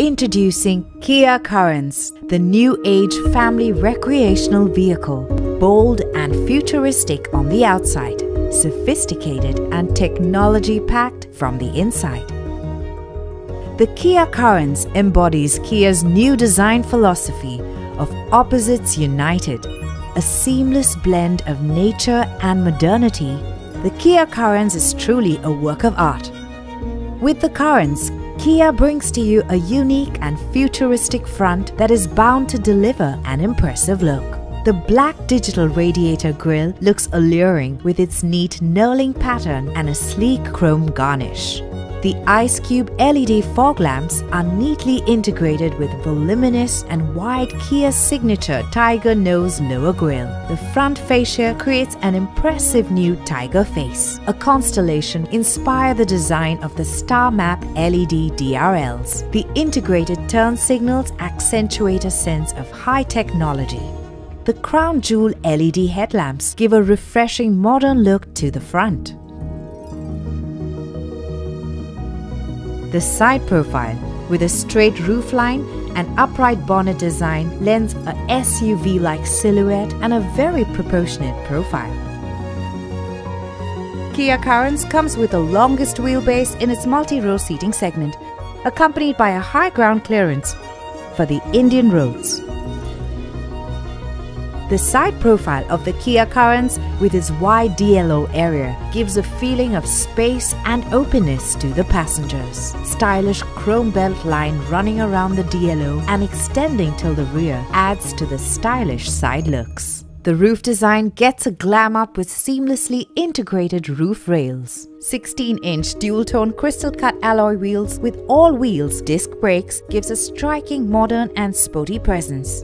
Introducing Kia Carens, the new age family recreational vehicle. Bold and futuristic on the outside, sophisticated and technology packed from the inside. The Kia Carens embodies Kia's new design philosophy of opposites united, a seamless blend of nature and modernity. The Kia Carens is truly a work of art. With the Carens, Kia brings to you a unique and futuristic front that is bound to deliver an impressive look. The black digital radiator grille looks alluring with its neat knurling pattern and a sleek chrome garnish. The Ice Cube LED fog lamps are neatly integrated with voluminous and wide Kia signature Tiger Nose lower grille. The front fascia creates an impressive new tiger face. A constellation inspired the design of the Star Map LED DRLs. The integrated turn signals accentuate a sense of high technology. The crown jewel LED headlamps give a refreshing modern look to the front. The side profile with a straight roofline and upright bonnet design lends a SUV-like silhouette and a very proportionate profile. Kia Carens comes with the longest wheelbase in its multi-row seating segment, accompanied by a high ground clearance for the Indian roads. The side profile of the Kia Carens with its wide DLO area gives a feeling of space and openness to the passengers. Stylish chrome belt line running around the DLO and extending till the rear adds to the stylish side looks. The roof design gets a glam up with seamlessly integrated roof rails. 16-inch dual-tone crystal-cut alloy wheels with all wheels disc brakes gives a striking modern and sporty presence.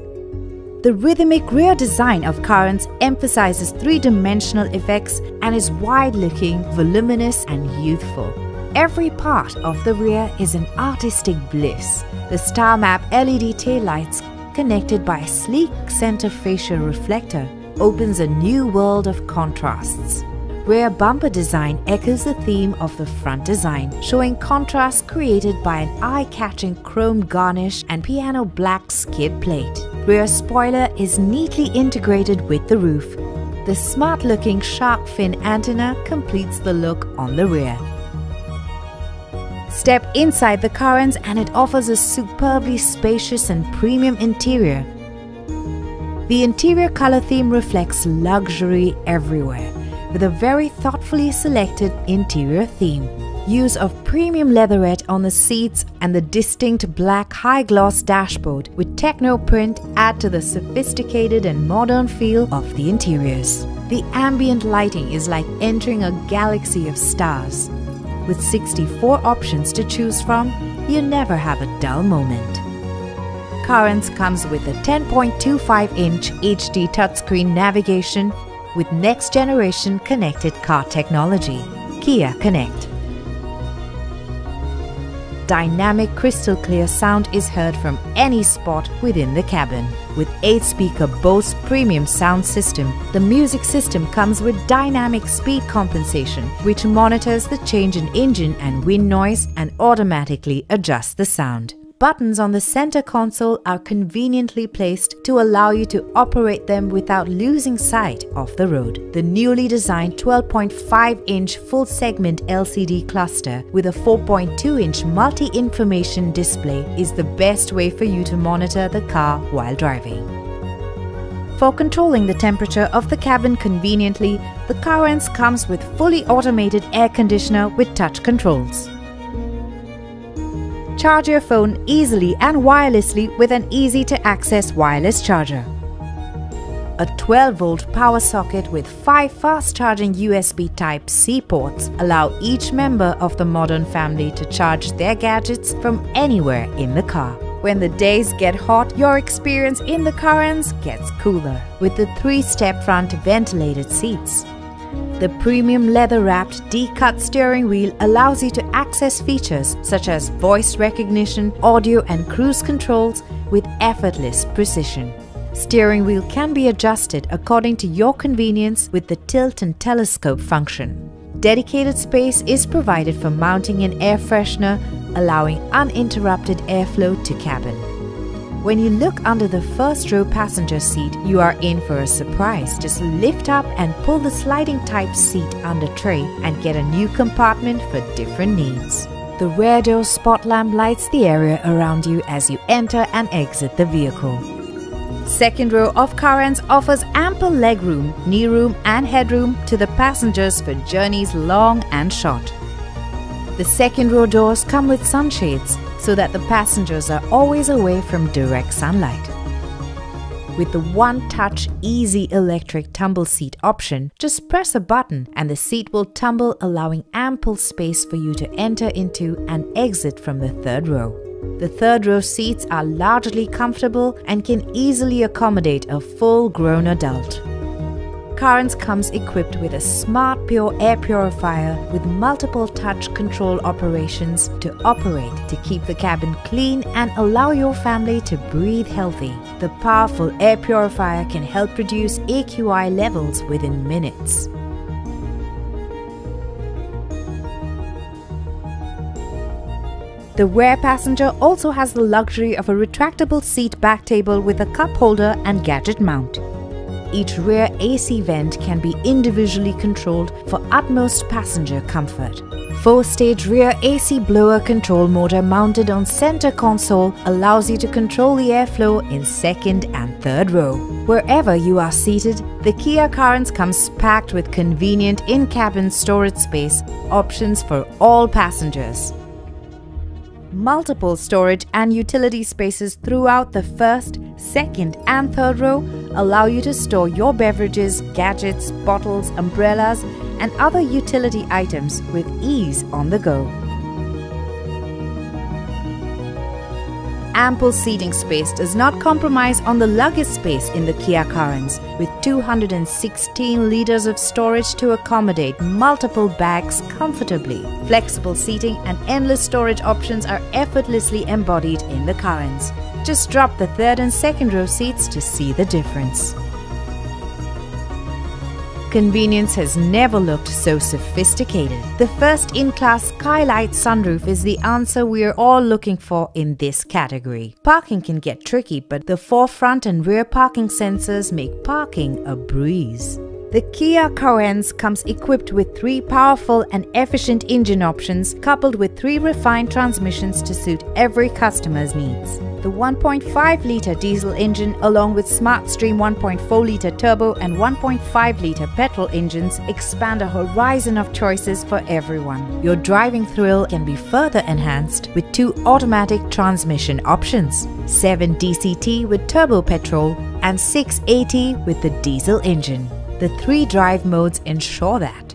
The rhythmic rear design of Carens emphasizes three-dimensional effects and is wide-looking, voluminous and youthful. Every part of the rear is an artistic bliss. The Star Map LED taillights, connected by a sleek center fascia reflector, opens a new world of contrasts. Rear bumper design echoes the theme of the front design, showing contrast created by an eye-catching chrome garnish and piano black skid plate rear spoiler is neatly integrated with the roof. The smart-looking shark fin antenna completes the look on the rear. Step inside the Carens and it offers a superbly spacious and premium interior. The interior color theme reflects luxury everywhere, with a very thoughtfully selected interior theme use of premium leatherette on the seats and the distinct black high-gloss dashboard with techno print add to the sophisticated and modern feel of the interiors. The ambient lighting is like entering a galaxy of stars. With 64 options to choose from, you never have a dull moment. Carens comes with a 10.25-inch HD touchscreen navigation with next-generation connected car technology, Kia Connect dynamic crystal clear sound is heard from any spot within the cabin. With 8-speaker Bose premium sound system, the music system comes with dynamic speed compensation, which monitors the change in engine and wind noise and automatically adjusts the sound. Buttons on the center console are conveniently placed to allow you to operate them without losing sight of the road. The newly designed 12.5-inch full-segment LCD cluster with a 4.2-inch multi-information display is the best way for you to monitor the car while driving. For controlling the temperature of the cabin conveniently, the Carens comes with fully automated air conditioner with touch controls. Charge your phone easily and wirelessly with an easy-to-access wireless charger. A 12-volt power socket with 5 fast-charging USB Type-C ports allow each member of the modern family to charge their gadgets from anywhere in the car. When the days get hot, your experience in the Carens gets cooler with the 3-step front ventilated seats. The premium leather-wrapped D-cut steering wheel allows you to access features such as voice recognition, audio and cruise controls with effortless precision. Steering wheel can be adjusted according to your convenience with the tilt and telescope function. Dedicated space is provided for mounting an air freshener, allowing uninterrupted airflow to cabin. When you look under the first row passenger seat, you are in for a surprise. Just lift up and pull the sliding type seat under tray and get a new compartment for different needs. The rear door spot lamp lights the area around you as you enter and exit the vehicle. Second row of Carens offers ample legroom, knee room and headroom to the passengers for journeys long and short. The second row doors come with sunshades so that the passengers are always away from direct sunlight. With the one-touch easy electric tumble seat option, just press a button and the seat will tumble allowing ample space for you to enter into and exit from the third row. The third row seats are largely comfortable and can easily accommodate a full-grown adult. Carens comes equipped with a smart pure air purifier with multiple touch control operations to operate to keep the cabin clean and allow your family to breathe healthy. The powerful air purifier can help reduce AQI levels within minutes. The rear passenger also has the luxury of a retractable seat back table with a cup holder and gadget mount. Each rear AC vent can be individually controlled for utmost passenger comfort. Four-stage rear AC blower control motor mounted on center console allows you to control the airflow in second and third row. Wherever you are seated, the Kia Carens comes packed with convenient in-cabin storage space options for all passengers multiple storage and utility spaces throughout the first, second, and third row allow you to store your beverages, gadgets, bottles, umbrellas, and other utility items with ease on the go. Ample seating space does not compromise on the luggage space in the Kia Carens, with 216 liters of storage to accommodate multiple bags comfortably. Flexible seating and endless storage options are effortlessly embodied in the Carens. Just drop the third and second row seats to see the difference. Convenience has never looked so sophisticated. The first in-class skylight sunroof is the answer we're all looking for in this category. Parking can get tricky, but the forefront and rear parking sensors make parking a breeze. The Kia Carens comes equipped with three powerful and efficient engine options coupled with three refined transmissions to suit every customer's needs. The 1.5-litre diesel engine along with SmartStream 1.4-litre turbo and 1.5-litre petrol engines expand a horizon of choices for everyone. Your driving thrill can be further enhanced with two automatic transmission options, 7 DCT with turbo petrol and 680 with the diesel engine. The three drive modes ensure that.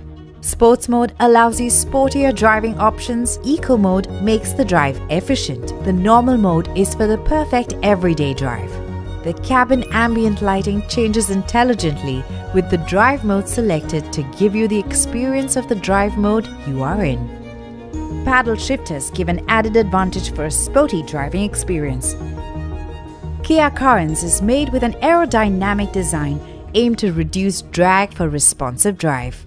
Sports mode allows you sportier driving options. Eco mode makes the drive efficient. The normal mode is for the perfect everyday drive. The cabin ambient lighting changes intelligently with the drive mode selected to give you the experience of the drive mode you are in. Paddle shifters give an added advantage for a sporty driving experience. Kia Carens is made with an aerodynamic design aimed to reduce drag for responsive drive.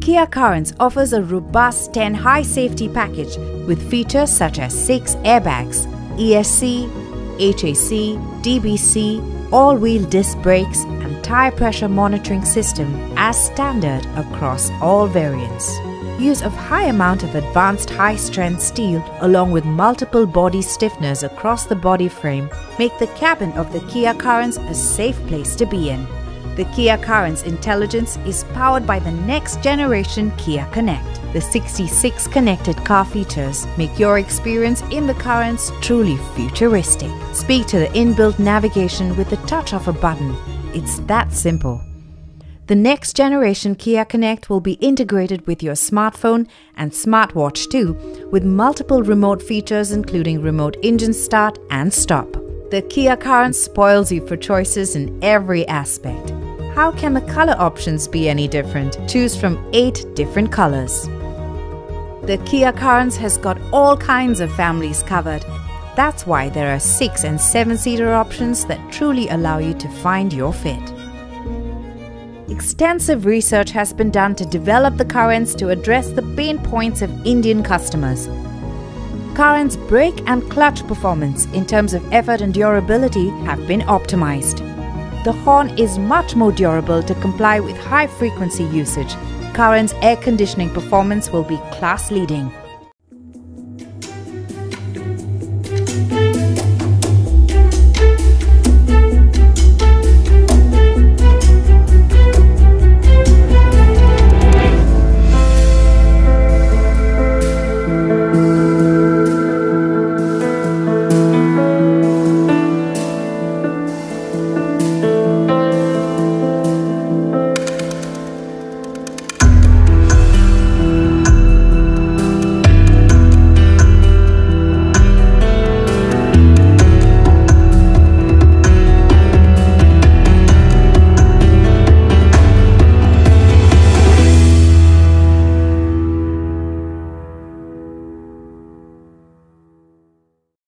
Kia Carens offers a robust 10 high safety package with features such as 6 airbags, ESC, HAC, DBC, all-wheel disc brakes and tire pressure monitoring system as standard across all variants. Use of high amount of advanced high-strength steel along with multiple body stiffeners across the body frame make the cabin of the Kia Carens a safe place to be in. The Kia Carens intelligence is powered by the next generation Kia Connect. The 66 connected car features make your experience in the Carens truly futuristic. Speak to the inbuilt navigation with the touch of a button. It's that simple. The next generation Kia Connect will be integrated with your smartphone and smartwatch too, with multiple remote features including remote engine start and stop. The Kia Carens spoils you for choices in every aspect. How can the color options be any different? Choose from 8 different colors. The Kia Carens has got all kinds of families covered. That's why there are 6 and 7 seater options that truly allow you to find your fit. Extensive research has been done to develop the Carens to address the pain points of Indian customers. Carens brake and clutch performance in terms of effort and durability have been optimized. The horn is much more durable to comply with high frequency usage. Carens air conditioning performance will be class leading.